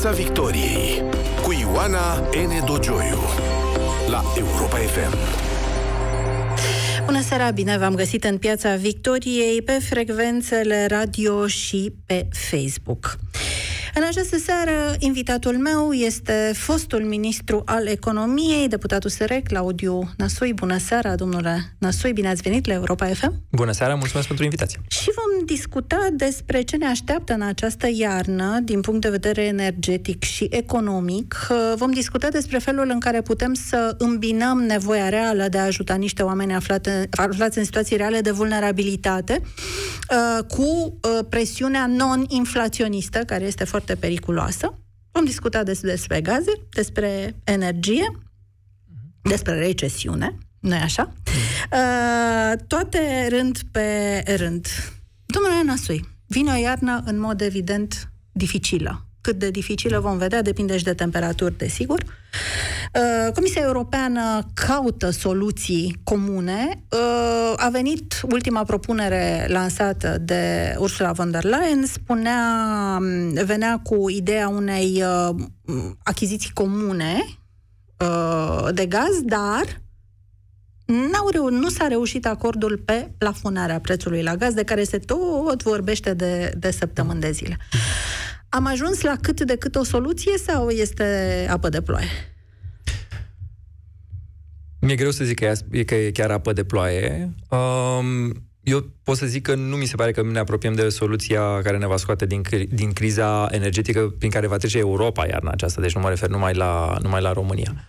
Piața Victoriei cu Ioana N. Dogioiu la Europa FM. Bună seara, bine v-am găsit în Piața Victoriei pe frecvențele radio și pe Facebook. În această seară, invitatul meu este fostul ministru al economiei, deputatul SR, Claudiu Nasui. Bună seara, domnule Nasui, bine ați venit la Europa FM. Bună seara, mulțumesc pentru invitație. Și vom discuta despre ce ne așteaptă în această iarnă, din punct de vedere energetic și economic. Vom discuta despre felul în care putem să îmbinăm nevoia reală de a ajuta niște oameni aflate, aflați în situații reale de vulnerabilitate uh, cu uh, presiunea non-inflaționistă, care este foarte foarte periculoasă. Vom discuta des- despre gaze, despre energie, despre recesiune, nu e așa? Uh, toate rând pe rând. Domnule Nasui, vine o iarnă în mod evident dificilă cât de dificilă vom vedea, depinde și de temperaturi, desigur. Uh, Comisia Europeană caută soluții comune. Uh, a venit ultima propunere lansată de Ursula von der Leyen, spunea, venea cu ideea unei uh, achiziții comune de gaz, dar N-au reu- nu s-a reușit acordul pe plafonarea prețului la gaz, de care se tot vorbește de, de săptămâni de zile. Am ajuns la cât de cât o soluție sau este apă de ploaie? Mi-e greu să zic că e, că e chiar apă de ploaie. Um, eu pot să zic că nu mi se pare că ne apropiem de soluția care ne va scoate din, din criza energetică prin care va trece Europa iarna aceasta, deci nu mă refer numai la, numai la România.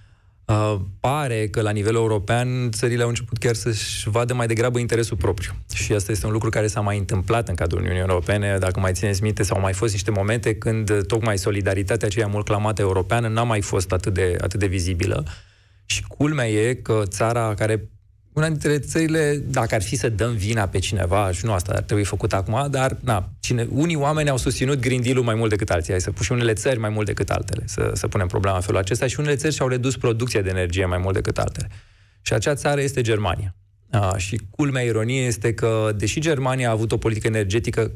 Uh, pare că la nivel european țările au început chiar să-și vadă mai degrabă interesul propriu. Și asta este un lucru care s-a mai întâmplat în cadrul Uniunii Europene. Dacă mai țineți minte, s-au mai fost niște momente când tocmai solidaritatea aceea mult clamată europeană n-a mai fost atât de, atât de vizibilă. Și culmea e că țara care una dintre țările, dacă ar fi să dăm vina pe cineva, și nu asta ar trebui făcut acum, dar na, cine, unii oameni au susținut Green Deal-ul mai mult decât alții, hai să și unele țări mai mult decât altele, să, să punem problema în felul acesta, și unele țări și-au redus producția de energie mai mult decât altele. Și acea țară este Germania. A, și culmea ironiei este că, deși Germania a avut o politică energetică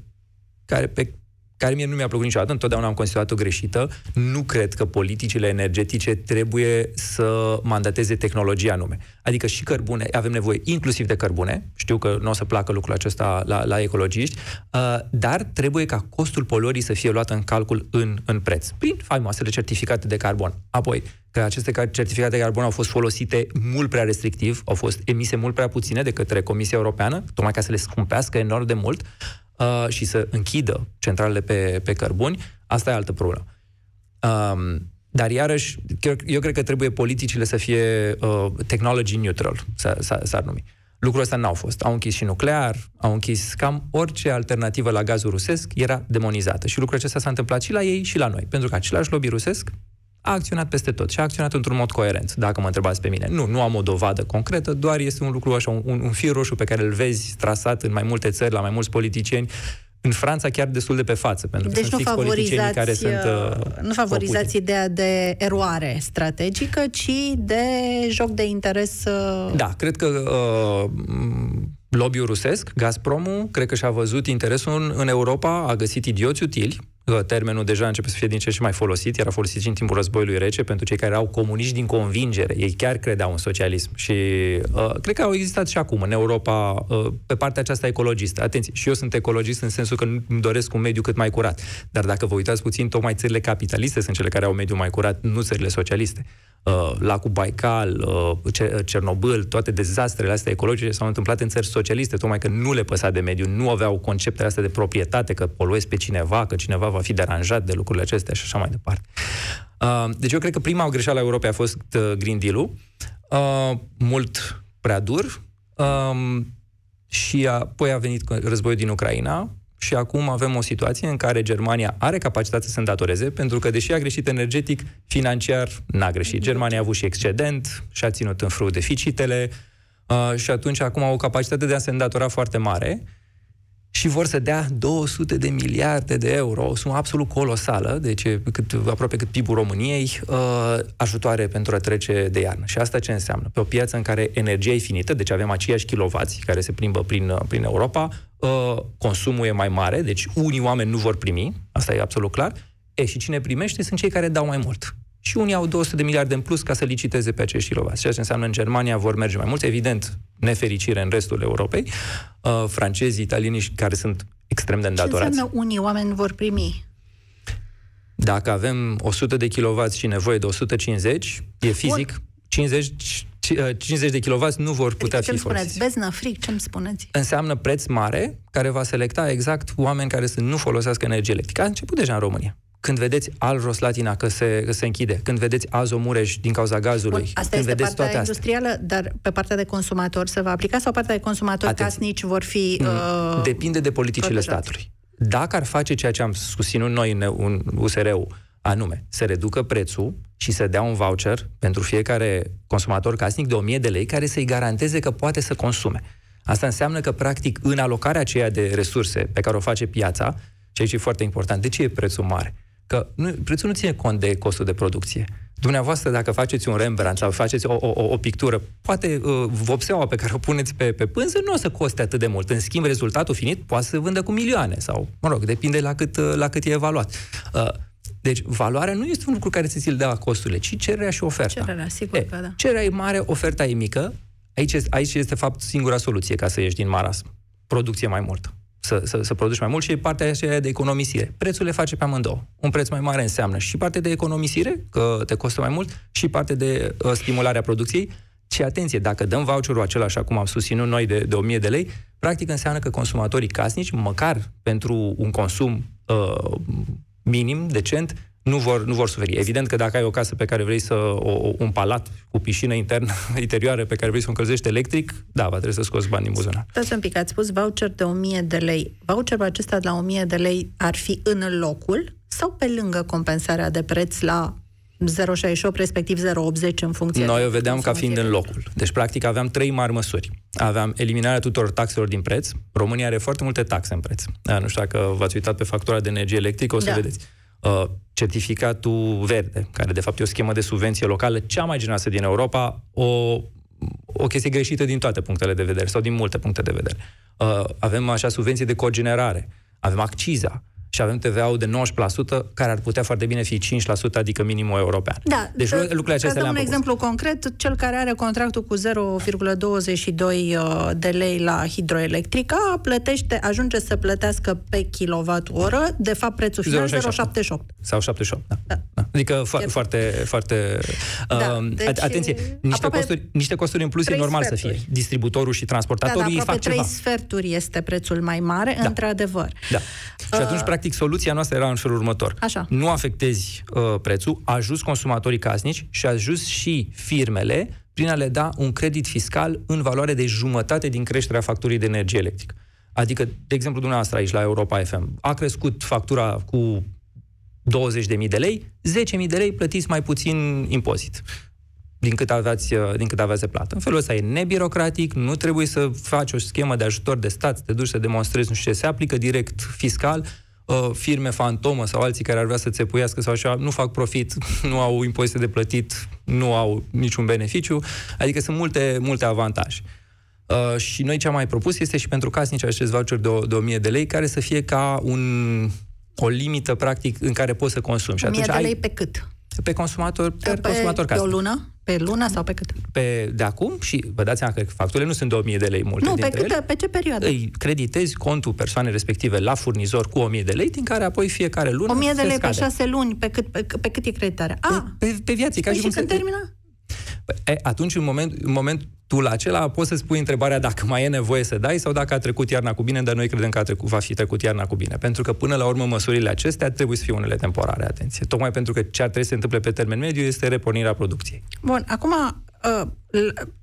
care pe care mie nu mi-a plăcut niciodată, întotdeauna am considerat-o greșită. Nu cred că politicile energetice trebuie să mandateze tehnologia anume. Adică și cărbune, avem nevoie inclusiv de cărbune, știu că nu o să placă lucrul acesta la, la ecologiști, uh, dar trebuie ca costul poluării să fie luat în calcul în, în preț, prin faimoasele certificate de carbon. Apoi, că aceste certificate de carbon au fost folosite mult prea restrictiv, au fost emise mult prea puține de către Comisia Europeană, tocmai ca să le scumpească enorm de mult, uh, și să închidă centralele pe, pe cărbuni, asta e altă problemă. Um, dar iarăși, eu cred că trebuie politicile să fie uh, technology neutral, s-ar numi. Lucrul ăsta n-au fost. Au închis și nuclear, au închis cam orice alternativă la gazul rusesc era demonizată. Și lucrul acesta s-a întâmplat și la ei și la noi. Pentru că același lobby rusesc a acționat peste tot și a acționat într-un mod coerent, dacă mă întrebați pe mine. Nu, nu am o dovadă concretă, doar este un lucru așa, un, un fir roșu pe care îl vezi trasat în mai multe țări, la mai mulți politicieni, în Franța chiar destul de pe față, pentru că deci sunt fix politicienii care sunt uh, Nu favorizați ideea de eroare strategică, ci de joc de interes... Uh... Da, cred că uh, lobby-ul rusesc, Gazpromul, cred că și-a văzut interesul în, în Europa, a găsit idioți utili, termenul deja începe să fie din ce și mai folosit, era folosit și în timpul războiului rece pentru cei care erau comuniști din convingere. Ei chiar credeau în socialism și uh, cred că au existat și acum în Europa uh, pe partea aceasta ecologistă. Atenție, și eu sunt ecologist în sensul că îmi doresc un mediu cât mai curat. Dar dacă vă uitați puțin, tocmai țările capitaliste sunt cele care au un mediu mai curat, nu țările socialiste. Uh, lacul Baikal, uh, Cernobâl, toate dezastrele astea ecologice s-au întâmplat în țări socialiste, tocmai că nu le păsa de mediu, nu aveau conceptele astea de proprietate, că poluezi pe cineva, că cineva va fi deranjat de lucrurile acestea și așa mai departe. Uh, deci eu cred că prima greșeală a Europei a fost Green Deal-ul, mult prea dur, um, și apoi a venit războiul din Ucraina, și acum avem o situație în care Germania are capacitatea să se îndatoreze, pentru că, deși a greșit energetic, financiar n-a greșit. Germania a avut și excedent, și-a ținut în frâu deficitele uh, și atunci acum au o capacitate de a se îndatora foarte mare și vor să dea 200 de miliarde de euro, o sumă absolut colosală, deci cât, aproape cât PIB-ul României, uh, ajutoare pentru a trece de iarnă. Și asta ce înseamnă? Pe o piață în care energia e finită, deci avem aceiași kilovați care se plimbă prin, uh, prin Europa, uh, consumul e mai mare, deci unii oameni nu vor primi, asta e absolut clar, E, și cine primește sunt cei care dau mai mult. Și unii au 200 de miliarde în plus ca să liciteze pe acești kilovați. Ceea ce înseamnă în Germania vor merge mai mulți, evident, nefericire în restul Europei, uh, francezii, italienii care sunt extrem de îndatorați. Ce înseamnă unii oameni vor primi? Dacă avem 100 de kW și nevoie de 150, e fizic, Bun. 50 50 de kW nu vor putea ce fi folosiți. Ce beznă, fric, ce-mi spuneți? Înseamnă preț mare, care va selecta exact oameni care să nu folosească energie electrică. A început deja în România. Când vedeți al Roslatina că se, că se închide, când vedeți Azomureș din cauza gazului, Bun, asta când este vedeți partea toate industrială, astea. dar pe partea de consumator se va aplica sau partea de consumatori Atenție. casnici vor fi mm. uh, Depinde de politicile protejați. statului. Dacă ar face ceea ce am susținut noi în USR-ul, anume să reducă prețul și să dea un voucher pentru fiecare consumator casnic de 1000 de lei care să-i garanteze că poate să consume. Asta înseamnă că, practic, în alocarea aceea de resurse pe care o face piața, și aici e foarte important, de ce e prețul mare? Că nu, prețul nu ține cont de costul de producție. Dumneavoastră, dacă faceți un Rembrandt sau faceți o, o, o pictură, poate uh, vopseaua pe care o puneți pe, pe pânză nu o să coste atât de mult. În schimb, rezultatul finit poate să vândă cu milioane sau, mă rog, depinde la cât, uh, la cât e evaluat. Uh, deci, valoarea nu este un lucru care să ți-l dea costurile, ci cererea și oferta. Cererea, sigur e, că da. Cererea e mare, oferta e mică. Aici, aici este, de fapt, singura soluție ca să ieși din marasm. Producție mai multă. Să, să, să produci mai mult și e partea aceea de economisire. Prețul le face pe amândouă. Un preț mai mare înseamnă și parte de economisire, că te costă mai mult, și parte de uh, stimularea producției. Și atenție, dacă dăm voucherul acela, așa cum am susținut noi, de, de 1000 de lei, practic înseamnă că consumatorii casnici, măcar pentru un consum uh, minim, decent, nu vor, nu vor suferi. Evident că dacă ai o casă pe care vrei să, o, un palat cu piscină internă, interioară, pe care vrei să o încălzești electric, da, va trebui să scoți bani din buzunar. Stați un pic, ați spus voucher de 1000 de lei. Voucherul acesta de la 1000 de lei ar fi în locul sau pe lângă compensarea de preț la 0,68, respectiv 0,80 în funcție Noi o vedeam ca fiind în locul. Deci, practic, aveam trei mari măsuri. Aveam eliminarea tuturor taxelor din preț. România are foarte multe taxe în preț. Da, nu știu dacă v-ați uitat pe factura de energie electrică, o să da. vedeți. Uh, certificatul verde, care de fapt e o schemă de subvenție locală cea mai generoasă din Europa, o, o chestie greșită din toate punctele de vedere, sau din multe puncte de vedere. Uh, avem așa subvenție de cogenerare, avem acciza, și avem TVA-ul de 19%, care ar putea foarte bine fi 5%, adică minimul european. Da, deci să, lucrurile acestea le-am un propus. exemplu concret, cel care are contractul cu 0,22 uh, de lei la hidroelectrica, plătește, ajunge să plătească pe kilowattoră, de fapt prețul final 0,78. Sau 78, da. da. da. Adică fo- foarte, foarte... Da, uh, deci, atenție, niște costuri, niște costuri în plus e normal sferturi. să fie. Distributorul și transportatorii da, da, fac ceva. 3 sferturi este prețul mai mare, da. într-adevăr. Da. Și atunci, uh, practic, soluția noastră era în felul următor. Așa. Nu afectezi uh, prețul, ajuns consumatorii casnici și ajuns și firmele prin a le da un credit fiscal în valoare de jumătate din creșterea facturii de energie electrică. Adică, de exemplu, dumneavoastră aici la Europa FM, a crescut factura cu 20.000 de lei, 10.000 de lei plătiți mai puțin impozit din cât, aveați, uh, din cât aveați de plată. În felul ăsta e nebirocratic, nu trebuie să faci o schemă de ajutor de stat, să te duci să demonstrezi nu știu ce, se aplică direct fiscal, uh, firme fantomă sau alții care ar vrea să țepuiască sau așa, nu fac profit, nu au impozite de plătit, nu au niciun beneficiu, adică sunt multe, multe avantaje. Uh, și noi ce am mai propus este și pentru casnici acest voucher de, de 1000 de lei, care să fie ca un, o limită, practic, în care poți să consumi. 1000 de lei ai, pe cât? Pe consumator, pe, pe consumator casnic. Pe o lună? Pe lună sau pe cât? Pe, de acum și vă dați seama că facturile nu sunt de 1000 de lei multe Nu, pe, câte, ele. pe ce perioadă? Îi creditezi contul persoanei respective la furnizor cu 1000 de lei, din care apoi fiecare lună 1000 de lei scade. pe 6 luni, pe cât, pe, pe cât e creditarea? Ah, pe, pe, pe viață. Păi și, și când se... termină? E, atunci, în, moment, în momentul acela, poți să spui întrebarea dacă mai e nevoie să dai sau dacă a trecut iarna cu bine, dar noi credem că a trecut, va fi trecut iarna cu bine. Pentru că, până la urmă, măsurile acestea trebuie să fie unele temporare, atenție. Tocmai pentru că ce ar trebui să se întâmple pe termen mediu este repornirea producției. Bun, acum, uh,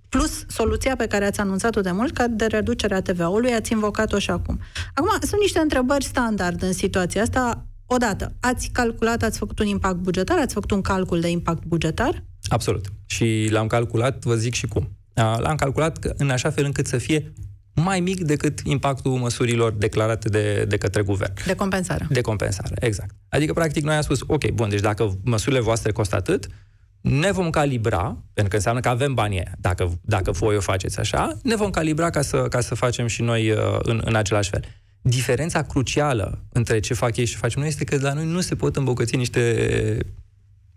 plus soluția pe care ați anunțat-o de mult, ca de reducerea TVA-ului, ați invocat-o și acum. Acum, sunt niște întrebări standard în situația asta. Odată, ați calculat, ați făcut un impact bugetar, ați făcut un calcul de impact bugetar? Absolut. Și l-am calculat, vă zic și cum. L-am calculat în așa fel încât să fie mai mic decât impactul măsurilor declarate de, de către guvern. De compensare. De compensare, exact. Adică, practic, noi am spus, ok, bun, deci dacă măsurile voastre costă atât, ne vom calibra, pentru că înseamnă că avem banii dacă, dacă voi o faceți așa, ne vom calibra ca să, ca să facem și noi uh, în, în același fel. Diferența crucială între ce fac ei și ce facem noi este că la noi nu se pot îmbogăți niște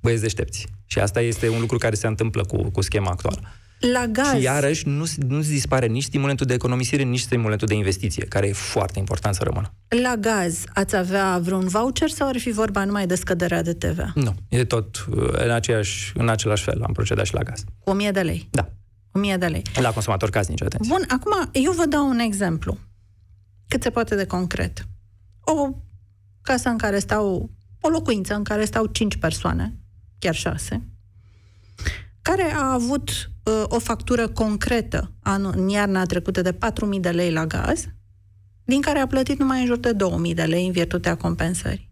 băieți deștepți. Și asta este un lucru care se întâmplă cu, cu schema actuală. La gaz. Și iarăși nu, nu dispare nici stimulentul de economisire, nici stimulentul de investiție, care e foarte important să rămână. La gaz ați avea vreun voucher sau ar fi vorba numai de scăderea de TVA? Nu, e tot în, aceeași, în același fel. Am procedat și la gaz. Cu 1000 de lei? Da. 1000 de lei. La consumator casnici, atenție. Bun, acum eu vă dau un exemplu. Cât se poate de concret. O casă în care stau, o locuință în care stau 5 persoane, chiar 6, care a avut uh, o factură concretă anul, în iarna trecută de 4.000 de lei la gaz, din care a plătit numai în jur de 2.000 de lei în virtutea compensării.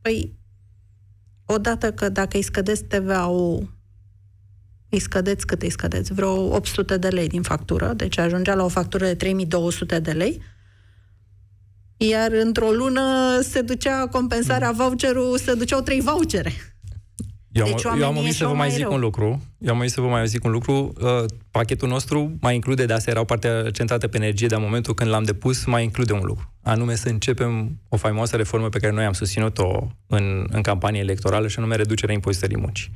Păi, odată că dacă îi scădeți TVA-ul, îi scădeți cât îi scădeți? Vreo 800 de lei din factură, deci ajungea la o factură de 3200 de lei, iar într-o lună se ducea compensarea voucherul, se duceau trei vouchere. Eu am, deci eu am omis să vă mai zic rău. un lucru. Eu am omis să vă mai zic un lucru. Uh, pachetul nostru mai include, de asta era o parte centrată pe energie, dar în momentul când l-am depus, mai include un lucru. Anume să începem o faimoasă reformă pe care noi am susținut-o în, în campanie electorală și anume reducerea impozitării muncii.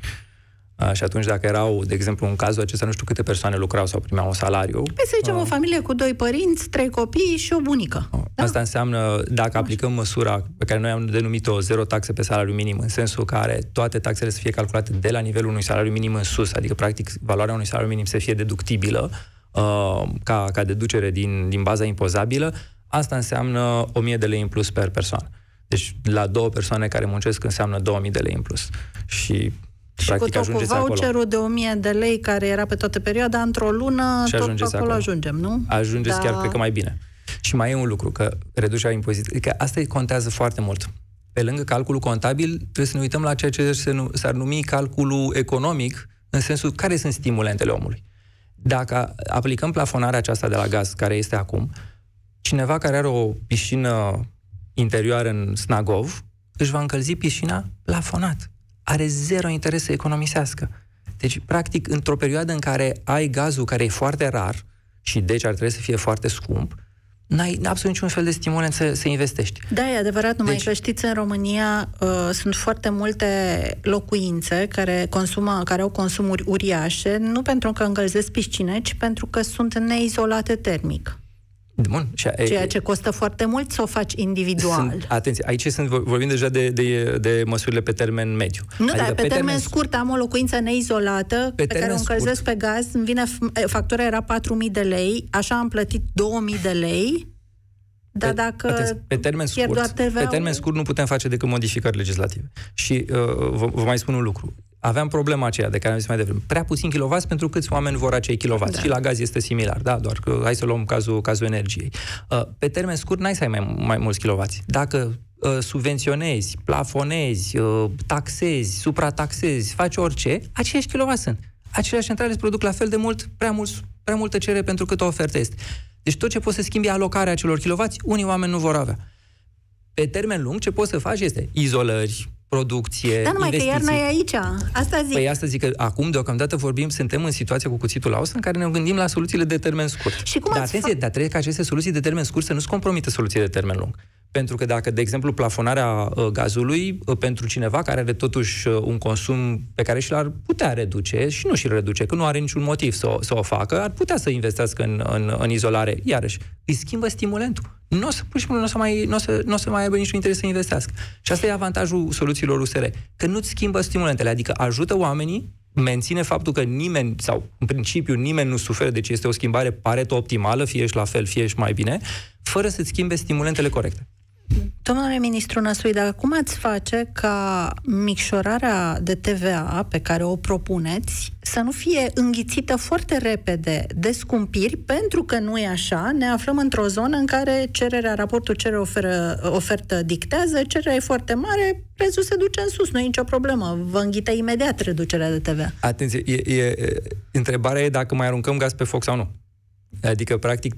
Și atunci, dacă erau, de exemplu, în cazul acesta, nu știu câte persoane lucrau sau primeau un salariu. Păi să zicem, uh, o familie cu doi părinți, trei copii și o bunică. Uh, da? Asta înseamnă, dacă aplicăm măsura pe care noi am denumit-o zero taxe pe salariu minim, în sensul care toate taxele să fie calculate de la nivelul unui salariu minim în sus, adică, practic, valoarea unui salariu minim să fie deductibilă, uh, ca, ca deducere din, din baza impozabilă, asta înseamnă 1000 de lei în plus per persoană. Deci, la două persoane care muncesc înseamnă 2000 de lei în plus. Și și Practic, cu tot cu voucherul acolo. de 1000 de lei care era pe toată perioada, într-o lună, și tot acolo, acolo ajungem, nu? Ajungeți da. chiar, cred că mai bine. Și mai e un lucru, că reducerea impozitului, că asta contează foarte mult. Pe lângă calculul contabil, trebuie să ne uităm la ceea ce s-ar numi calculul economic, în sensul care sunt stimulentele omului. Dacă aplicăm plafonarea aceasta de la gaz, care este acum, cineva care are o piscină interioară în Snagov, își va încălzi piscina plafonat are zero interes să economisească. Deci, practic, într-o perioadă în care ai gazul care e foarte rar și deci ar trebui să fie foarte scump, n-ai absolut niciun fel de stimulant să, să investești. Da, e adevărat, numai deci, că știți, în România uh, sunt foarte multe locuințe care, consumă, care au consumuri uriașe, nu pentru că încălzesc piscine, ci pentru că sunt neizolate termic. Bun. Și a, Ceea ce costă foarte mult să o faci individual. Sunt, atenție, aici sunt, vorbim deja de, de, de măsurile pe termen mediu. Nu, adică dar pe, pe termen, termen scurt am o locuință neizolată pe, pe care o încălzesc scurt. pe gaz, îmi vine, factura era 4.000 de lei, așa am plătit 2.000 de lei, dar pe, dacă atenție, pe termen scurt, pe termen scurt nu putem face decât modificări legislative. Și uh, vă, vă mai spun un lucru aveam problema aceea de care am zis mai devreme. Prea puțin kilovați pentru câți oameni vor acei kilovați. Da. Și la gaz este similar, da, doar că hai să luăm cazul, cazul energiei. Uh, pe termen scurt n-ai să ai mai, mai mulți kilovați. Dacă uh, subvenționezi, plafonezi, uh, taxezi, suprataxezi, faci orice, aceiași kilovați sunt. Aceleași centrale îți produc la fel de mult, prea, mult, prea multă cerere pentru cât o ofertă este. Deci tot ce poți să schimbi alocarea acelor kilovați, unii oameni nu vor avea. Pe termen lung, ce poți să faci este izolări, producție, Dar numai investiții. că iarna e aici. Asta zic. Păi asta zic că acum, deocamdată, vorbim, suntem în situația cu cuțitul la os în care ne gândim la soluțiile de termen scurt. Și cum dar atenție, fa- dar trebuie ca aceste soluții de termen scurt să nu-ți compromită soluții de termen lung. Pentru că dacă, de exemplu, plafonarea uh, gazului uh, pentru cineva care are totuși uh, un consum pe care și l-ar putea reduce și nu și-l reduce, că nu are niciun motiv să o, să o facă, ar putea să investească în, în, în izolare. Iarăși, îi schimbă stimulentul. Nu o să, pur și simplu, nu o să mai, n-o să, n-o să mai aibă niciun interes să investească. Și asta e avantajul soluțiilor USR, că nu-ți schimbă stimulentele, adică ajută oamenii menține faptul că nimeni, sau în principiu nimeni nu suferă, deci este o schimbare pareto optimală, fie și la fel, fie și mai bine, fără să-ți schimbe stimulentele corecte. Domnule ministru Năsui, dar cum ați face ca micșorarea de TVA pe care o propuneți să nu fie înghițită foarte repede de scumpiri, pentru că nu e așa, ne aflăm într-o zonă în care cererea, raportul cerere oferă, ofertă dictează, cererea e foarte mare, prețul se duce în sus, nu e nicio problemă, vă înghite imediat reducerea de TVA. Atenție, e, e, întrebarea e dacă mai aruncăm gaz pe foc sau nu. Adică, practic,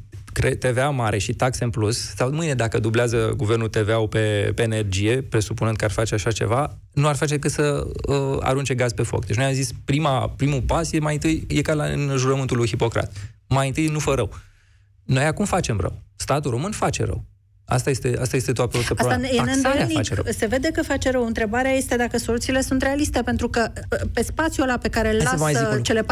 TVA mare și taxe în plus, sau mâine dacă dublează guvernul TVA-ul pe, pe energie, presupunând că ar face așa ceva, nu ar face decât să uh, arunce gaz pe foc. Deci noi am zis, prima, primul pas e mai întâi, e ca la, în jurământul lui Hipocrat. Mai întâi nu fă rău. Noi acum facem rău. Statul român face rău. Asta este, asta este toată Asta e neîndoielnic. Se vede că face rău. Întrebarea este dacă soluțiile sunt realiste, pentru că pe spațiul ăla pe care îl lasă cele 14%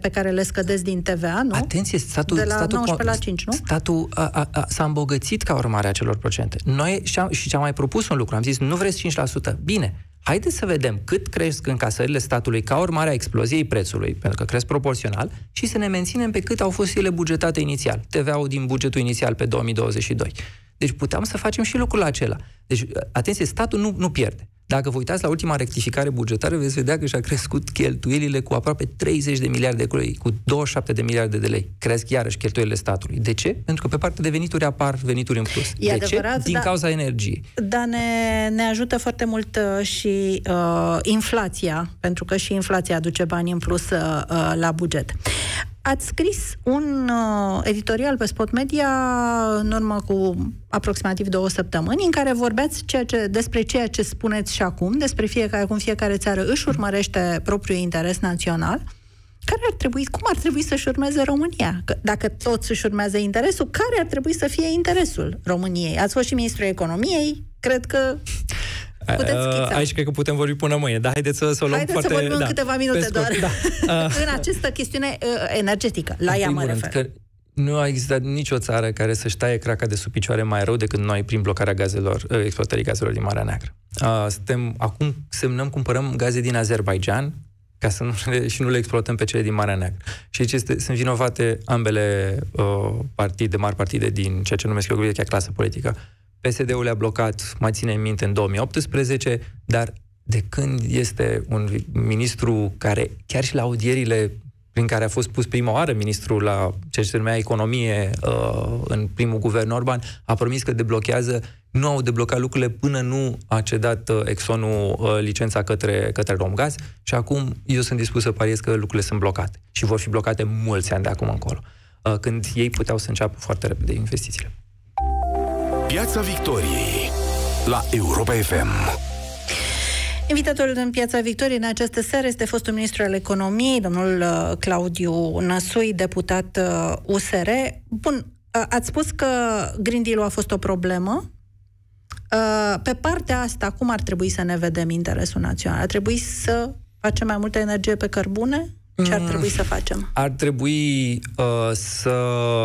pe care le scădezi din TVA, nu? Atenție, statul, de la statul, 19 la 5, nu? Statul a, a, a, s-a îmbogățit ca urmare a celor procente. Noi și-am, și am mai propus un lucru. Am zis, nu vreți 5%? Bine, Haideți să vedem cât cresc încasările statului ca urmare a exploziei prețului, pentru că cresc proporțional, și să ne menținem pe cât au fost ele bugetate inițial, TVA-ul din bugetul inițial pe 2022. Deci puteam să facem și lucrul acela. Deci, atenție, statul nu, nu pierde. Dacă vă uitați la ultima rectificare bugetară, veți vedea că și-a crescut cheltuielile cu aproape 30 de miliarde de lei, cu 27 de miliarde de lei. Cresc iarăși cheltuielile statului. De ce? Pentru că pe partea de venituri apar venituri în plus. E de adevărat, ce? Din da, cauza energiei. Dar ne, ne ajută foarte mult uh, și uh, inflația, pentru că și inflația aduce bani în plus uh, uh la buget. Ați scris un uh, editorial pe Spot Media în urmă cu aproximativ două săptămâni, în care vorbeați ceea ce, despre ceea ce spuneți și acum, despre fiecare, cum fiecare țară își urmărește propriul interes național. Care ar trebui, cum ar trebui să-și urmeze România? Că dacă toți își urmează interesul, care ar trebui să fie interesul României? Ați fost și ministrul economiei, cred că Puteți Aici cred că putem vorbi până mâine, dar haideți să, să o luăm haideți foarte... să vorbim da, în câteva minute doar. Da. în această chestiune uh, energetică, la ea mă refer. Că nu a existat nicio țară care să-și taie craca de sub picioare mai rău decât noi prin blocarea gazelor, uh, exploatării gazelor din Marea Neagră. Uh, suntem, acum semnăm, cumpărăm gaze din Azerbaijan, ca să nu le, și nu le exploatăm pe cele din Marea Neagră. Și aici este, sunt vinovate ambele uh, partide, mari partide din ceea ce numesc eu chiar clasă politică. PSD-ul le-a blocat, mai ține în minte, în 2018, dar de când este un ministru care, chiar și la audierile prin care a fost pus prima oară ministrul la ceea ce se numea economie uh, în primul guvern Orban, a promis că deblochează, nu au deblocat lucrurile până nu a cedat uh, Exxonul uh, licența către, către Romgaz și acum eu sunt dispus să pariez că lucrurile sunt blocate și vor fi blocate mulți ani de acum încolo, uh, când ei puteau să înceapă foarte repede investițiile. Piața Victoriei la Europa FM. Invitatul în Piața Victoriei în această seară este fostul ministru al economiei, domnul uh, Claudiu Năsui, deputat USR. Uh, Bun, uh, ați spus că Green Deal a fost o problemă. Pe partea asta, cum ar trebui să ne vedem interesul național? Ar trebui să facem mai multă energie pe cărbune? Ce ar trebui să facem? Ar trebui uh, să,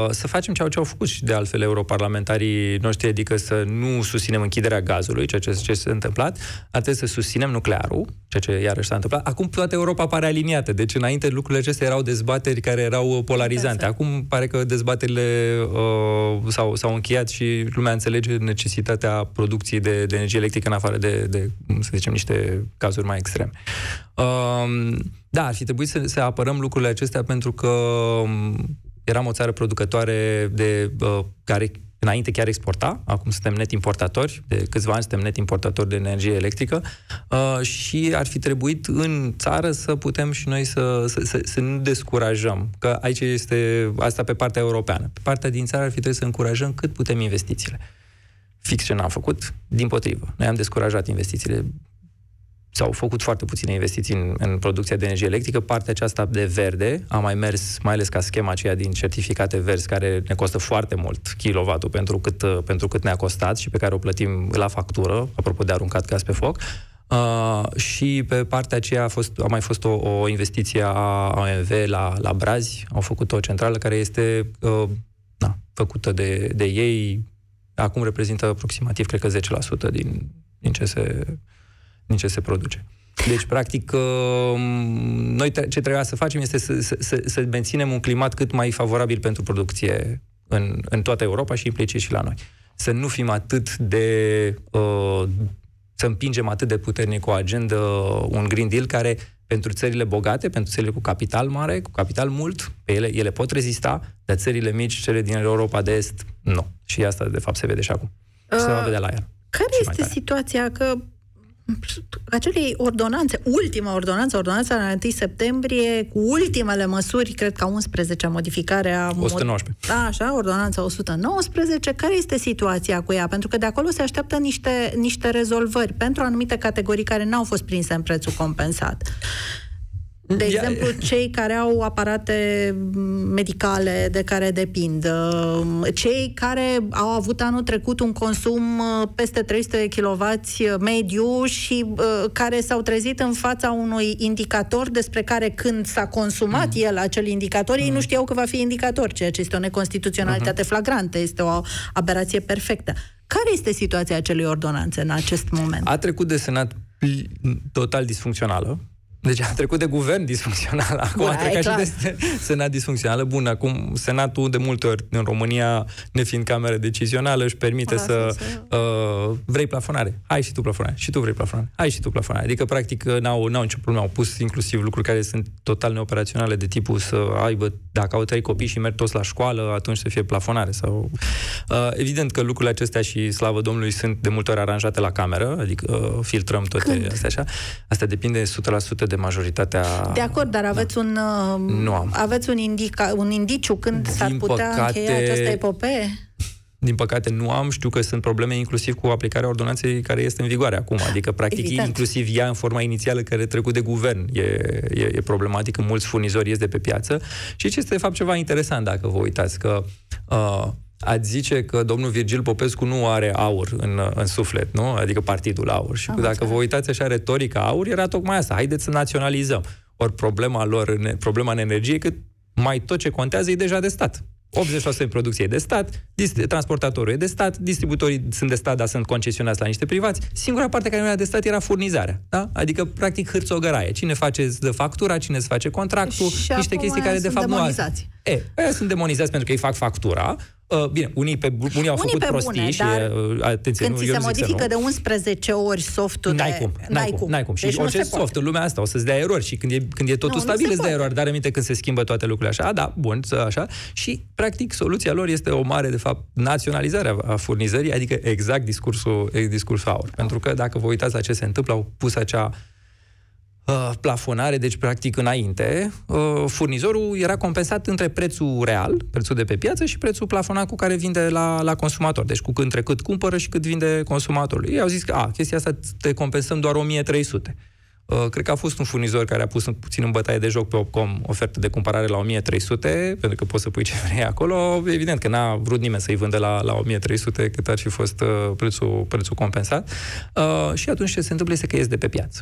să facem ceea ce au făcut și de altfel europarlamentarii noștri, adică să nu susținem închiderea gazului, ceea ce, ce s-a întâmplat, ar trebui să susținem nuclearul, ceea ce iarăși s-a întâmplat. Acum toată Europa pare aliniată, deci înainte lucrurile acestea erau dezbateri care erau polarizante. Acum pare că dezbaterile uh, s-au, s-au încheiat și lumea înțelege necesitatea producției de, de energie electrică în afară de, de, să zicem, niște cazuri mai extreme. Uh, da, ar fi trebuit să, să apărăm lucrurile acestea pentru că um, eram o țară producătoare de uh, care înainte chiar exporta, acum suntem net importatori, de câțiva ani suntem net importatori de energie electrică uh, și ar fi trebuit în țară să putem și noi să, să, să, să nu descurajăm, că aici este asta pe partea europeană. Pe partea din țară ar fi trebuit să încurajăm cât putem investițiile. Fix ce n-am făcut, din potrivă. Noi am descurajat investițiile s-au făcut foarte puține investiții în, în producția de energie electrică. Partea aceasta de verde a mai mers, mai ales ca schema aceea din certificate verzi, care ne costă foarte mult kilovatul pentru cât, pentru cât ne-a costat și pe care o plătim la factură, apropo de aruncat gaz pe foc. Uh, și pe partea aceea a, fost, a mai fost o, o investiție a OMV la, la Brazi. Au făcut o centrală care este uh, na, făcută de, de ei. Acum reprezintă aproximativ, cred că 10% din, din ce se din ce se produce. Deci, practic, uh, noi ce trebuia să facem este să, să, să menținem un climat cât mai favorabil pentru producție în, în toată Europa și implicit și la noi. Să nu fim atât de... Uh, să împingem atât de puternic o agendă, un Green Deal care pentru țările bogate, pentru țările cu capital mare, cu capital mult, pe ele, ele pot rezista, dar țările mici, cele din Europa de Est, nu. Și asta, de fapt, se vede și acum. Uh, se va vedea la ea. Care este situația? Că acelei ordonanțe, ultima ordonanță, ordonanța la 1 septembrie, cu ultimele măsuri, cred că 11 modificare a... 119. Da, așa, ordonanța 119. Care este situația cu ea? Pentru că de acolo se așteaptă niște, niște rezolvări pentru anumite categorii care n-au fost prinse în prețul compensat. De exemplu, cei care au aparate medicale de care depind, uh, cei care au avut anul trecut un consum uh, peste 300 kW mediu și uh, care s-au trezit în fața unui indicator despre care când s-a consumat mm. el acel indicator, mm. ei nu știau că va fi indicator, ceea ce este o neconstituționalitate mm-hmm. flagrantă, este o aberație perfectă. Care este situația acelui ordonanțe în acest moment? A trecut de Senat total disfuncțională, deci a trecut de guvern disfuncțional, acum Bun, a trecut și de senat disfuncțională. Bun, acum senatul de multe ori în România, nefiind cameră decizională, își permite să uh, vrei plafonare. Hai și tu plafonare. Și tu vrei plafonare. Hai și tu plafonare. Adică, practic, n-au, n-au nicio problemă. Au pus inclusiv lucruri care sunt total neoperaționale, de tipul să aibă, dacă au trei copii și merg toți la școală, atunci să fie plafonare. Sau... Uh, evident că lucrurile acestea și, slavă Domnului, sunt de multe ori aranjate la cameră, adică uh, filtrăm toate Când? astea așa. Asta depinde 100% de de majoritatea... De acord, dar aveți da. un... Nu am. Aveți un, indica, un indiciu când Din s-ar putea păcate, încheia această epopee? Din păcate nu am, știu că sunt probleme inclusiv cu aplicarea ordonanței care este în vigoare acum, adică practic Evident. inclusiv ea în forma inițială care trecut de guvern e, e, e problematic, mulți furnizori ies de pe piață și ce este de fapt ceva interesant dacă vă uitați, că uh, ați zice că domnul Virgil Popescu nu are aur în, în suflet, nu? Adică partidul aur. Și Am dacă înțeleg. vă uitați așa, retorica aur era tocmai asta. Haideți să naționalizăm. Ori problema lor, problema în energie, că mai tot ce contează e deja de stat. 80% din producție e de stat, transportatorul e de stat, distributorii sunt de stat, dar sunt concesionați la niște privați. Singura parte care nu era de stat era furnizarea. Da? Adică, practic, hârțogăraie. Cine face de factura, cine îți face contractul, și niște chestii care, de fapt, nu... E, aia sunt demonizați pentru că ei fac factura, Uh, bine, unii, pe, unii au unii făcut prostii bune, și, uh, atenție, când nu, ți se modifică de 11 ori softul n-ai cum, n-ai, cum, n-ai cum. Deci și orice soft poate. în lumea asta o să-ți dea erori și când e, când e totul nu, stabil îți dea erori, dar aminte când se schimbă toate lucrurile așa, da, bun, așa. Și, practic, soluția lor este o mare, de fapt, naționalizare a furnizării, adică exact discursul, discursul aur. Pentru că, dacă vă uitați la ce se întâmplă, au pus acea Uh, plafonare, deci practic înainte, uh, furnizorul era compensat între prețul real, prețul de pe piață și prețul plafonat cu care vinde la, la consumator. Deci cu între cât cumpără și cât vinde consumatorul. Ei au zis că, a, chestia asta te compensăm doar 1300. Uh, cred că a fost un furnizor care a pus puțin în bătaie de joc pe Opcom ofertă de cumpărare la 1300, pentru că poți să pui ce vrei acolo. Evident că n-a vrut nimeni să-i vândă la, la 1300 cât ar fi fost uh, prețul, prețul compensat. Uh, și atunci ce se întâmplă este că ies de pe piață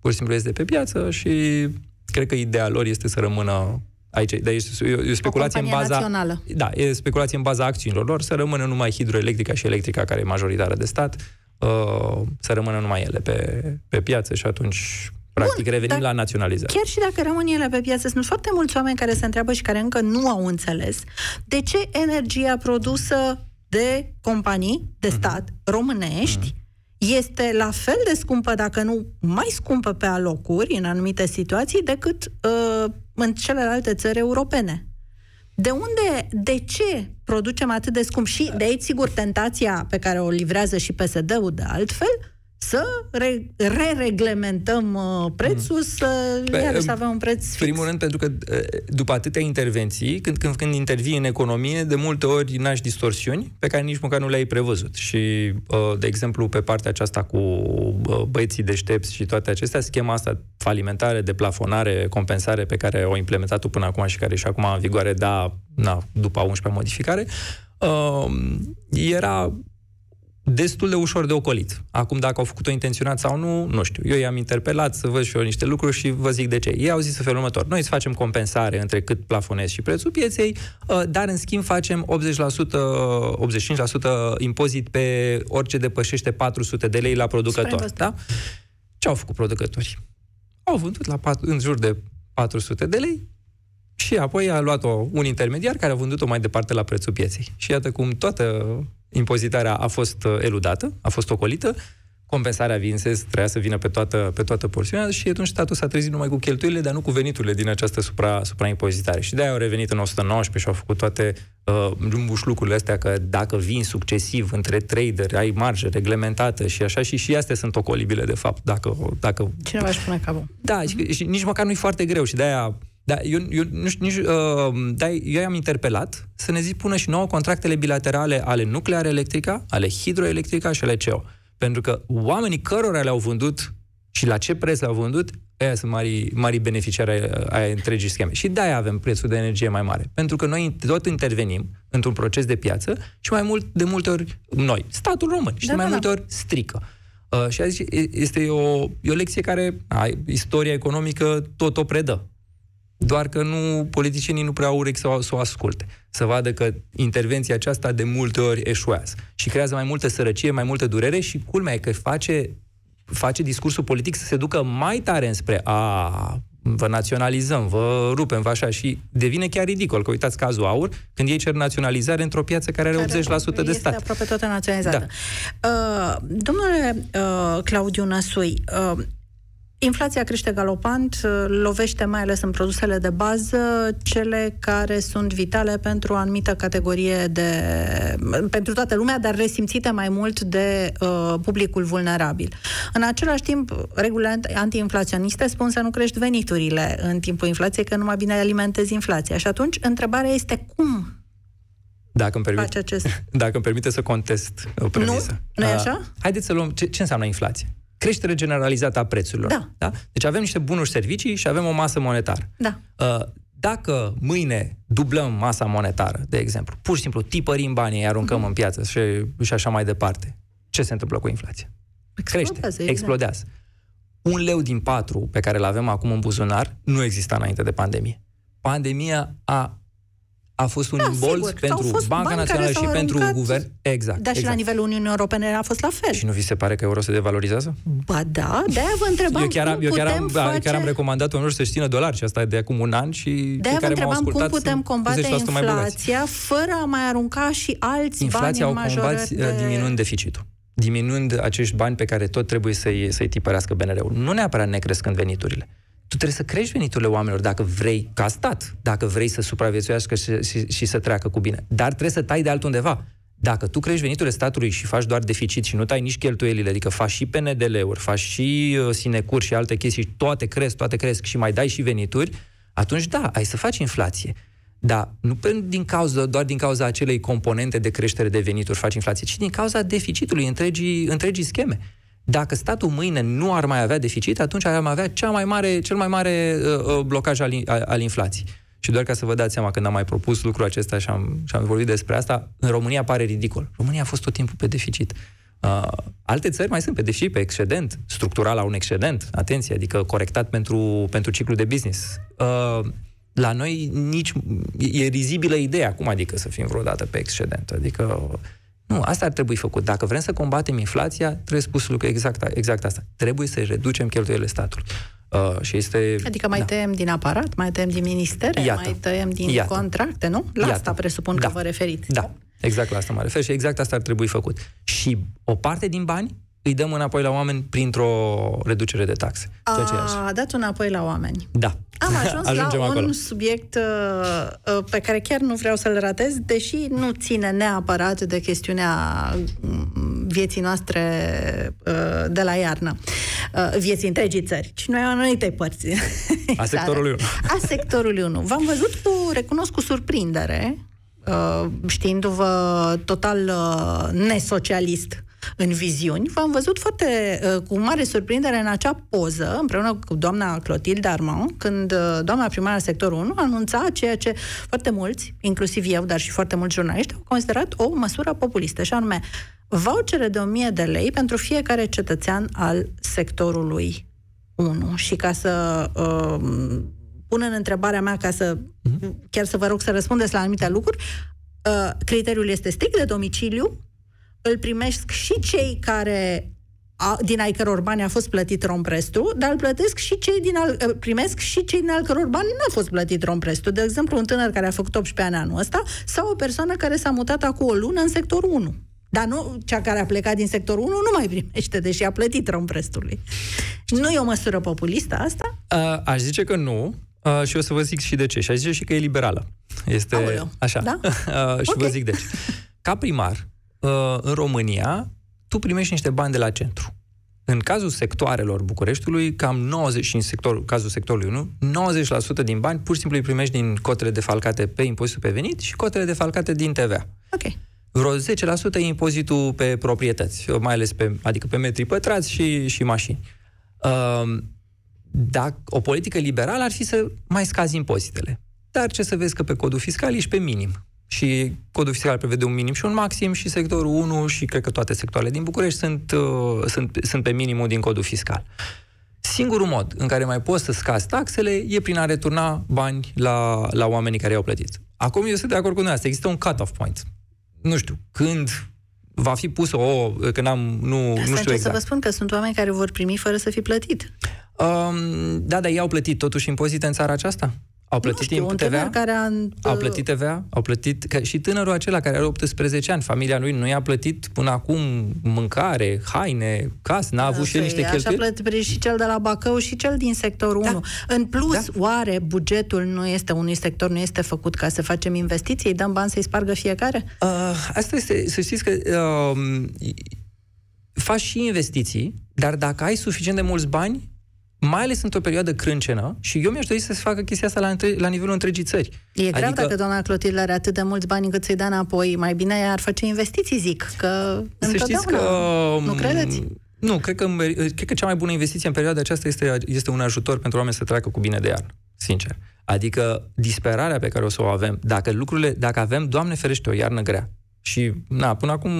pur și simplu este pe piață și cred că ideea lor este să rămână aici. Dar este e o speculație o în baza... Națională. Da, e speculație în baza acțiunilor lor, să rămână numai hidroelectrica și electrica, care e majoritară de stat, uh, să rămână numai ele pe, pe piață și atunci Practic, Bun, revenim la naționalizare. Chiar și dacă rămân ele pe piață, sunt foarte mulți oameni care se întreabă și care încă nu au înțeles de ce energia produsă de companii de mhm. stat uh-huh. românești uh-huh este la fel de scumpă, dacă nu mai scumpă pe alocuri, în anumite situații, decât uh, în celelalte țări europene. De unde, de ce producem atât de scump? Și de aici, sigur, tentația pe care o livrează și PSD-ul de altfel, să re- re-reglementăm uh, prețul, mm. să Pe, iarăși avem un preț fix. primul rând, pentru că uh, după atâtea intervenții, când, când, când intervii în economie, de multe ori naști distorsiuni pe care nici măcar nu le-ai prevăzut. Și, uh, de exemplu, pe partea aceasta cu uh, băieții deștepți și toate acestea, schema asta falimentare, de plafonare, compensare pe care au implementat-o până acum și care și acum în vigoare, da, na, după a 11 modificare, uh, era destul de ușor de ocolit. Acum, dacă au făcut-o intenționat sau nu, nu știu. Eu i-am interpelat să văd și eu niște lucruri și vă zic de ce. Ei au zis în felul următor. Noi îți facem compensare între cât plafonezi și prețul pieței, uh, dar în schimb facem 80%, 85% impozit pe orice depășește 400 de lei la producător. Da? Ce au făcut producătorii? Au vândut la 4, în jur de 400 de lei și apoi a luat-o un intermediar care a vândut-o mai departe la prețul pieței. Și iată cum toată impozitarea a fost uh, eludată, a fost ocolită, compensarea Vinses trebuia să vină pe toată, pe toată porțiunea și atunci statul s-a trezit numai cu cheltuielile, dar nu cu veniturile din această supra, supraimpozitare. Și de-aia au revenit în 119 și au făcut toate uh, lucrurile astea că dacă vin succesiv între trader, ai marjă reglementată și așa și și astea sunt ocolibile de fapt. Dacă, dacă... Cineva își pune capul. Da, și, și nici măcar nu-i foarte greu și de-aia da, eu, eu, nu știu, nici, uh, da, eu am interpelat să ne zic pună și nouă contractele bilaterale ale nuclear electrica, ale hidroelectrica și ale CEO. Pentru că oamenii cărora le-au vândut Și la ce preț l-au vândut, aia sunt mari, mari beneficiari ai întregii scheme. Și de-aia avem prețul de energie mai mare. Pentru că noi tot intervenim într-un proces de piață și mai mult, de multe ori, noi, statul român, și da, de mai da, multe da. ori strică. Uh, și aici este o, e o lecție care, a, istoria economică tot o predă. Doar că nu, politicienii nu prea au urechi să, să o asculte. Să vadă că intervenția aceasta de multe ori eșuează. Și creează mai multă sărăcie, mai multă durere și culmea e că face, face discursul politic să se ducă mai tare înspre a vă naționalizăm, vă rupem, vă așa, și devine chiar ridicol, că uitați cazul AUR, când ei cer naționalizare într-o piață care are care 80% de stat. aproape toată naționalizată. Da. Uh, domnule uh, Claudiu Năsui, uh, Inflația crește galopant, lovește mai ales în produsele de bază, cele care sunt vitale pentru o anumită categorie de. pentru toată lumea, dar resimțite mai mult de uh, publicul vulnerabil. În același timp, regulile antiinflaționiste spun să nu crești veniturile în timpul inflației, că numai bine alimentezi inflația. Și atunci, întrebarea este cum dacă îmi, permit, acest... dacă îmi permite să contest o premisă. Nu? Nu e așa? Uh, haideți să luăm... Ce, ce înseamnă inflație? Creștere generalizată a prețurilor. Da. da. Deci avem niște bunuri servicii și avem o masă monetară. Da. Uh, dacă mâine dublăm masa monetară, de exemplu, pur și simplu tipărim banii, îi aruncăm mm-hmm. în piață și, și așa mai departe, ce se întâmplă cu inflația? Explodează, Crește, exact. explodează. Un leu din patru pe care îl avem acum în buzunar nu exista înainte de pandemie. Pandemia a a fost un da, imbolț sigur. pentru Banca Națională și pentru guvern. Exact. Dar și exact. la nivelul Uniunii Europene a fost la fel. Și nu vi se pare că euro se devalorizează? Ba da, de-aia vă întrebam eu chiar am, eu chiar am, face... chiar am recomandat oamenilor să-și țină dolari și asta e de acum un an și de-aia vă întrebam cum putem combate inflația fără a mai arunca și alți inflația bani în combați de... diminuând deficitul diminuând acești bani pe care tot trebuie să-i, să-i tipărească BNR-ul. Nu neapărat necrescând veniturile tu trebuie să crești veniturile oamenilor dacă vrei, ca stat, dacă vrei să supraviețuiască și, și, și să treacă cu bine. Dar trebuie să tai de altundeva. Dacă tu crești veniturile statului și faci doar deficit și nu tai nici cheltuielile, adică faci și PNDL-uri, faci și uh, sinecuri și alte chestii, toate cresc, toate cresc și mai dai și venituri, atunci da, ai să faci inflație. Da, nu din cauza, doar din cauza acelei componente de creștere de venituri faci inflație, ci din cauza deficitului întregii, întregii scheme. Dacă statul mâine nu ar mai avea deficit, atunci ar mai avea cea mai mare, cel mai mare uh, uh blocaj al, al inflației. Și doar ca să vă dați seama, când am mai propus lucrul acesta și am, și am vorbit despre asta, în România pare ridicol. România a fost tot timpul pe deficit. Uh, alte țări mai sunt pe deficit, pe excedent, structural la un excedent, atenție, adică corectat pentru, pentru ciclu de business. Uh, la noi nici e rizibilă ideea, cum adică să fim vreodată pe excedent? Adică nu, asta ar trebui făcut. Dacă vrem să combatem inflația, trebuie spus lucru exact, exact asta. Trebuie să reducem cheltuielile statului. Uh, și este, adică mai da. tăiem din aparat, mai tăiem din ministere, Iată. mai tăiem din Iată. contracte, nu? La Iată. asta presupun da. că vă referiți. Da, exact la asta mă refer și exact asta ar trebui făcut. Și o parte din bani îi dăm înapoi la oameni printr-o reducere de taxe. Ceea ce a dat înapoi la oameni. Da. Am ajuns la un acolo. subiect uh, uh, pe care chiar nu vreau să-l ratez, deși nu ține neapărat de chestiunea mm, vieții noastre uh, de la iarnă, uh, vieții întregii țări, ci noi anumite părți. A sectorului 1. A sectorului 1. V-am văzut cu, recunosc cu surprindere, uh, știindu-vă total uh, nesocialist în viziuni, v-am văzut foarte uh, cu mare surprindere în acea poză, împreună cu doamna Clotilde Armand, când uh, doamna primară sectorul 1 anunța ceea ce foarte mulți, inclusiv eu, dar și foarte mulți jurnaliști, au considerat o măsură populistă, și anume vouchere de 1000 de lei pentru fiecare cetățean al sectorului 1. Și ca să uh, pun în întrebarea mea, ca să uh-huh. chiar să vă rog să răspundeți la anumite lucruri, uh, criteriul este strict de domiciliu, îl primesc și cei care a, din ai căror bani a fost plătit romprestul, dar îl plătesc și cei din al, primesc și cei din al căror bani nu a fost plătit romprestul. De exemplu, un tânăr care a făcut 18 ani anul ăsta sau o persoană care s-a mutat acum o lună în sectorul 1. Dar nu, cea care a plecat din sectorul 1 nu mai primește, deși a plătit romprestului. Nu e o măsură populistă asta? Uh, aș zice că nu. Uh, și o să vă zic și de ce. Și aș zice și că e liberală. Este Aoleu. așa. Da? uh, și okay. vă zic de ce. Ca primar, Uh, în România, tu primești niște bani de la centru. În cazul sectoarelor Bucureștiului, cam 90, și în sector, cazul sectorului 1, 90% din bani pur și simplu îi primești din cotele defalcate pe impozitul pe venit și cotele defalcate din TVA. Ok. Vreo 10% e impozitul pe proprietăți, mai ales pe, adică pe metri pătrați și, și mașini. Uh, dacă o politică liberală ar fi să mai scazi impozitele. Dar ce să vezi că pe codul fiscal ești pe minim. Și codul fiscal prevede un minim și un maxim și sectorul 1 și cred că toate sectoarele din București sunt, uh, sunt, sunt pe minimul din codul fiscal. Singurul mod în care mai poți să scazi taxele e prin a returna bani la, la oamenii care i-au plătit. Acum eu sunt de acord cu noi, asta există un cut-off point. Nu știu, când va fi pusă o, când am, nu, Asta nu știu exact. să vă spun că sunt oameni care vor primi fără să fi plătit. Um, da, dar ei au plătit totuși impozite în țara aceasta? Au plătit nu știu, un TVA? care a... Au plătit TVA? Au plătit... Că și tânărul acela care are 18 ani, familia lui nu i-a plătit până acum mâncare, haine, casă, n-a avut și el niște cheltuieli? Așa plătit și cel de la Bacău și cel din sectorul da. 1. În plus, da. oare bugetul nu este unui sector, nu este făcut ca să facem investiții, dăm bani să-i spargă fiecare? Uh, asta este, să știți că uh, faci și investiții, dar dacă ai suficient de mulți bani, mai ales într-o perioadă crâncenă, și eu mi-aș dori să se facă chestia asta la, între, la nivelul întregii țări. E adică... grav dacă doamna Clotilde are atât de mulți bani încât să-i dea înapoi. Mai bine ar face investiții, zic, că Să știți că... Nu credeți? Nu, cred că, cred că cea mai bună investiție în perioada aceasta este, este un ajutor pentru oameni să treacă cu bine de iarnă, sincer. Adică disperarea pe care o să o avem, dacă lucrurile, dacă avem, Doamne ferește, o iarnă grea, și, na, până acum,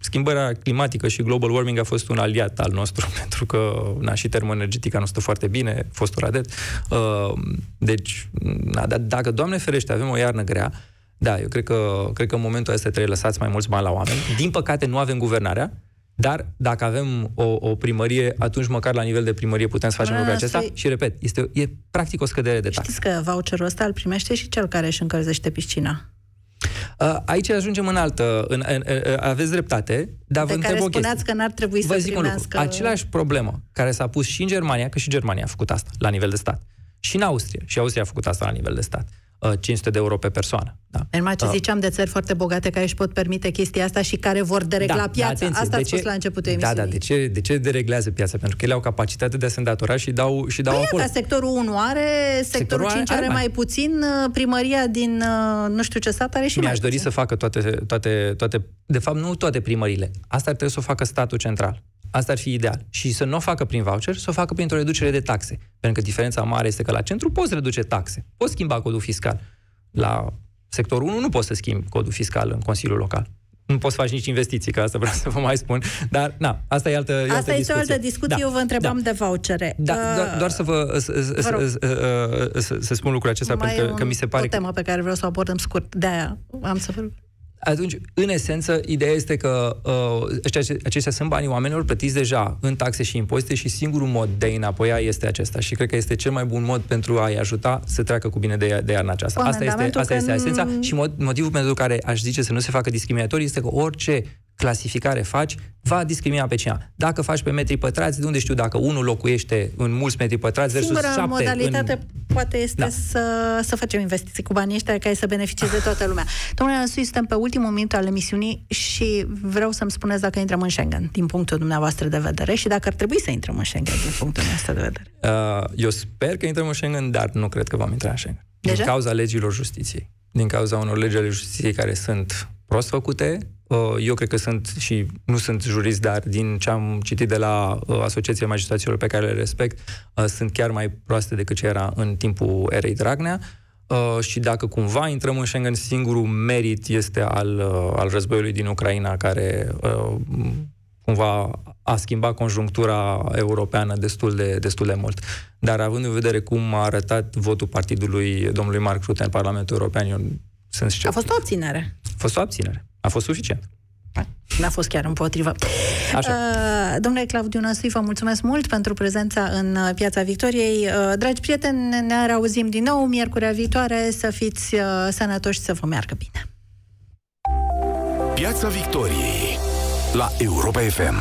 schimbarea climatică și global warming a fost un aliat al nostru, pentru că, na, și termoenergetica nu stă foarte bine, fostul radet. Uh, deci, na, dar dacă, Doamne ferește, avem o iarnă grea, da, eu cred că, cred că în momentul ăsta trebuie lăsați mai mulți bani la oameni. Din păcate, nu avem guvernarea, dar dacă avem o, o primărie, atunci măcar la nivel de primărie putem să facem lucrul acesta. Și repet, este e practic o scădere de taxe. Știți că voucherul ăsta îl primește și cel care își încălzește piscina. Uh, aici ajungem în altă... În, în, în, aveți dreptate, dar de vă care întreb o spuneați că n-ar trebui vă să zic primească... Un lucru. Același problemă care s-a pus și în Germania, că și Germania a făcut asta la nivel de stat, și în Austria, și Austria a făcut asta la nivel de stat. 500 uh, de euro pe persoană. Da. În ce uh. ziceam de țări foarte bogate care își pot permite chestia asta și care vor deregla da, piața. Atenție, asta ați spus la începutul emisiunii. Da, da, de ce, de ce dereglează piața? Pentru că ele au capacitatea de a se îndatora și dau, și dau păi acolo. sectorul 1 are, sectorul, sectorul 5 are, are mai puțin, uh, primăria din nu știu ce stat are și Mi-aș mai dori puțin. să facă toate, toate, toate, de fapt nu toate primările. Asta trebuie să o facă statul central. Asta ar fi ideal. Și să nu o facă prin voucher, să o facă printr-o reducere de taxe. Pentru că diferența mare este că la centru poți reduce taxe, poți schimba codul fiscal. La sectorul 1 nu poți să schimbi codul fiscal în Consiliul Local. Nu poți să faci nici investiții, că asta vreau să vă mai spun. Dar, na, asta e altă, e asta altă este discuție. o altă discuție, da. eu vă întrebam da. de vouchere. Da, uh, doar, doar să vă, să, vă să, să, să spun lucrul acesta, pentru că, că mi se pare... o temă pe care vreau să o abordăm scurt. De-aia am să vă atunci, în esență, ideea este că uh, aceștia, aceștia sunt banii oamenilor plătiți deja în taxe și impozite și singurul mod de a înapoia este acesta. Și cred că este cel mai bun mod pentru a-i ajuta să treacă cu bine de, de iarna aceasta. Asta este, asta este esența și motivul pentru care aș zice să nu se facă discriminatori este că orice clasificare faci, va discrimina pe cineva. Dacă faci pe metri pătrați, de unde știu dacă unul locuiește în mulți metri pătrați versus Singura șapte modalitate în... poate este da. să, să facem investiții cu banii ăștia care să beneficieze toată lumea. Domnule Ansui, suntem pe ultimul minut al emisiunii și vreau să-mi spuneți dacă intrăm în Schengen, din punctul dumneavoastră de vedere, și dacă ar trebui să intrăm în Schengen, din punctul nostru de vedere. Uh, eu sper că intrăm în Schengen, dar nu cred că vom intra în Schengen. Deja? Din cauza legilor justiției. Din cauza unor legi ale justiției care sunt prost făcute, Uh, eu cred că sunt și nu sunt jurist, dar din ce am citit de la uh, Asociația Magistraților pe care le respect, uh, sunt chiar mai proaste decât ce era în timpul erei Dragnea. și dacă cumva intrăm în Schengen, singurul merit este al, al războiului din Ucraina, care cumva a schimbat conjunctura europeană destul de, destul de mult. Dar având în vedere cum a arătat votul partidului domnului Mark Rutte în Parlamentul European, eu sunt sceptic. A fost o abținere. A fost o abținere. A fost suficient. N-a fost chiar împotrivă. Așa. Uh, domnule Claudiu Năsui, vă mulțumesc mult pentru prezența în uh, Piața Victoriei. Uh, dragi prieteni, ne auzim din nou miercurea viitoare. Să fiți uh, sănătoși și să vă meargă bine. Piața Victoriei la Europa FM.